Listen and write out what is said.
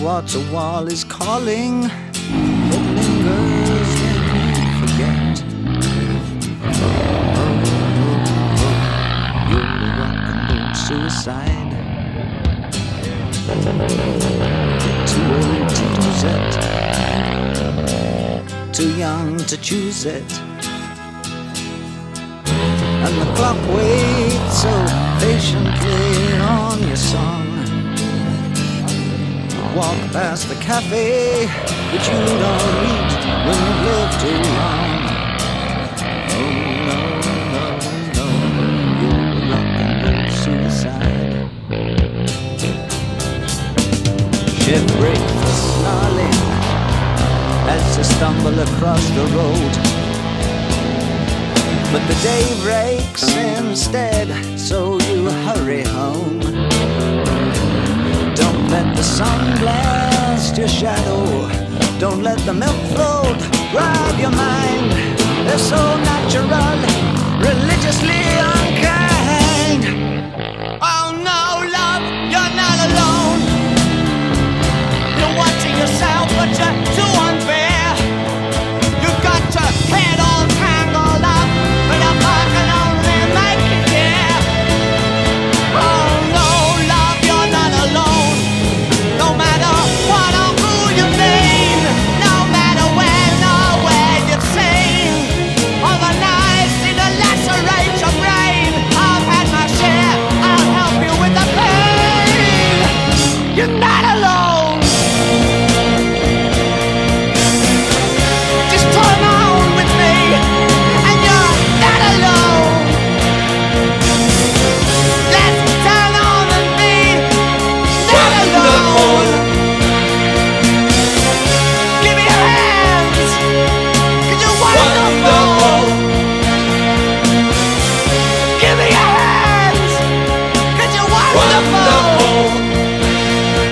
heart's a wall is calling. It lingers when you forget. Oh, you're a rock and roll suicide. Too old to lose it. Too young to choose it. And the clock waits so patiently on your. Walk past the cafe that you don't meet when you've lived too long. Oh no, no, no, you're suicide. Shipwreck for snarling as you stumble across the road. But the day breaks instead, so you hurry home. Don't let the sun blast your shadow. Don't let the milk float rob your mind. They're so natural, religiously. not alone.